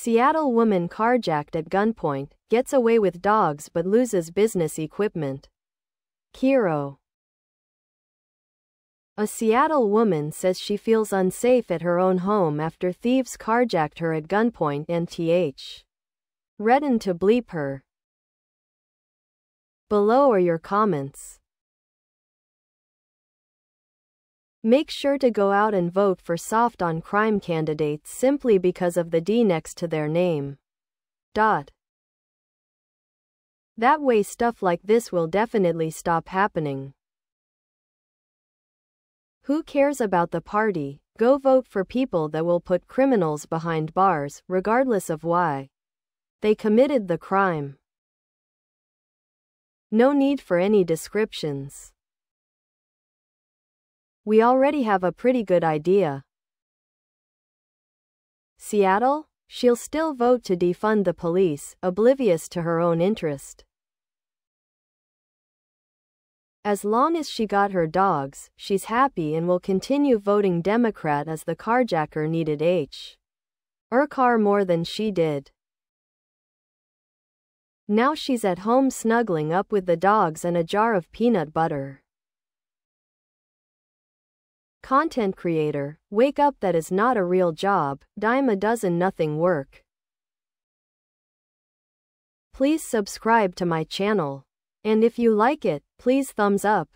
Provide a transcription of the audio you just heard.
Seattle woman carjacked at gunpoint, gets away with dogs but loses business equipment. KIRO. A Seattle woman says she feels unsafe at her own home after thieves carjacked her at gunpoint and th. Redden to bleep her. Below are your comments. Make sure to go out and vote for soft on crime candidates simply because of the D next to their name. Dot. That way stuff like this will definitely stop happening. Who cares about the party? Go vote for people that will put criminals behind bars, regardless of why they committed the crime. No need for any descriptions. We already have a pretty good idea. Seattle? She'll still vote to defund the police, oblivious to her own interest. As long as she got her dogs, she's happy and will continue voting Democrat as the carjacker needed H. car more than she did. Now she's at home snuggling up with the dogs and a jar of peanut butter. Content creator, wake up that is not a real job, dime a dozen nothing work. Please subscribe to my channel. And if you like it, please thumbs up.